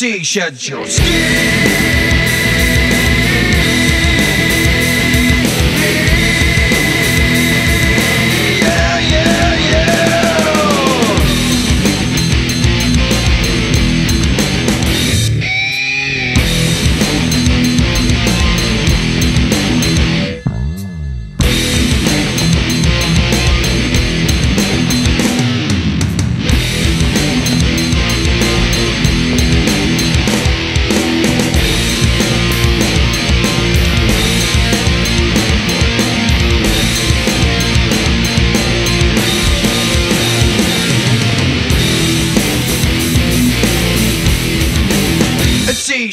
shed your skin.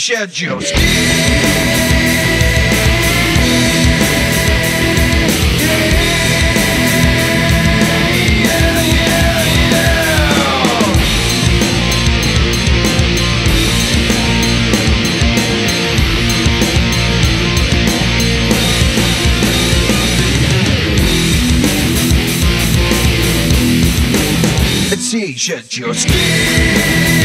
Shed your skin. Yeah, yeah, yeah.